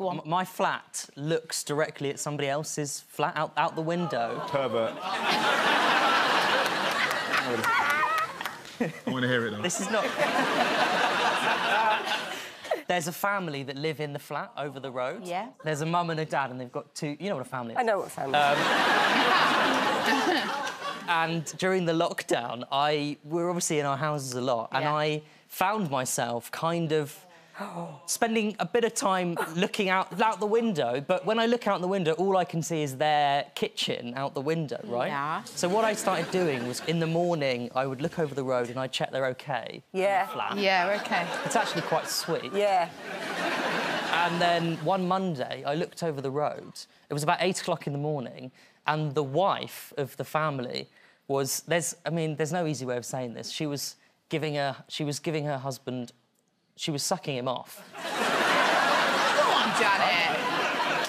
Go on. M- my flat looks directly at somebody else's flat out, out the window. Pervert. I want to hear it now. This is not. There's a family that live in the flat over the road. Yeah. There's a mum and a dad, and they've got two. You know what a family is. I know what a family. Is. Um, and during the lockdown, I we're obviously in our houses a lot, and I found myself kind of spending a bit of time looking out out the window. But when I look out the window, all I can see is their kitchen out the window, right? Yeah. So what I started doing was in the morning, I would look over the road and I'd check they're okay. Yeah. Flat. Yeah, okay. It's actually quite sweet. yeah. And then one Monday, I looked over the road. It was about eight o'clock in the morning, and the wife of the family was there's. I mean, there's no easy way of saying this. She was giving her. She was giving her husband. She was sucking him off. Come on, Janet.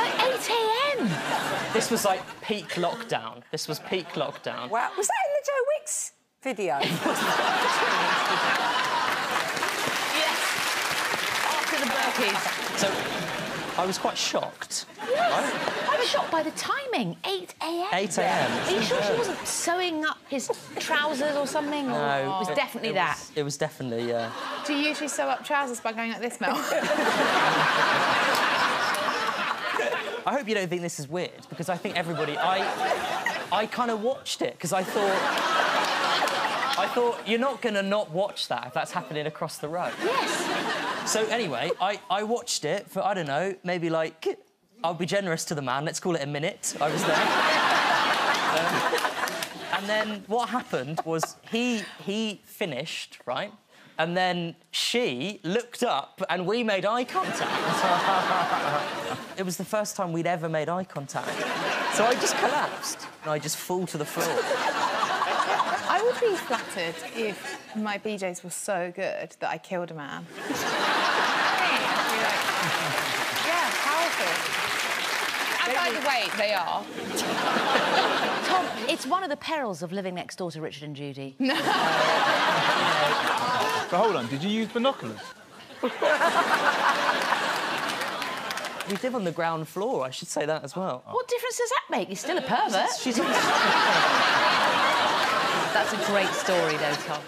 At 8 a.m. This was like peak lockdown. This was peak lockdown. Wow. Was that in the Joe Wicks video? Yes. After the burpees. So I was quite shocked. Was shocked by the timing. 8 a.m. 8 a.m. Are you sure she wasn't sewing up his trousers or something? or No, it was definitely it that. Was, it was definitely yeah. Do you usually sew up trousers by going like this, Mel? I hope you don't think this is weird because I think everybody. I I kind of watched it because I thought. I thought you're not going to not watch that if that's happening across the road. Yes. So anyway, I, I watched it for I don't know maybe like I'll be generous to the man. Let's call it a minute. I was there. Um, and then what happened was he he finished right, and then she looked up and we made eye contact. it was the first time we'd ever made eye contact. So I just collapsed and I just fall to the floor. I would be flattered if my BJs were so good that I killed a man. I'd be like, yeah, powerful. And by the way, they are. Tom, it's one of the perils of living next door to Richard and Judy. But hold on, did you use binoculars? We live on the ground floor. I should say that as well. What difference does that make? You're still a pervert. She's That's a great story, though, Tom.